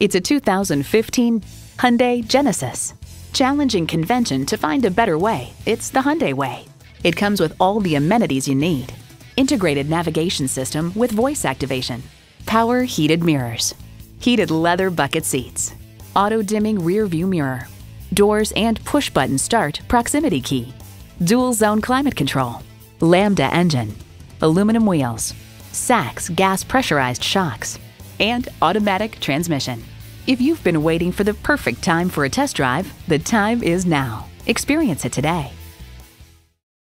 It's a 2015 Hyundai Genesis. Challenging convention to find a better way, it's the Hyundai way. It comes with all the amenities you need. Integrated navigation system with voice activation, power heated mirrors, heated leather bucket seats, auto dimming rear view mirror, doors and push button start proximity key, dual zone climate control, Lambda engine, aluminum wheels, Sachs gas pressurized shocks, and automatic transmission. If you've been waiting for the perfect time for a test drive, the time is now. Experience it today.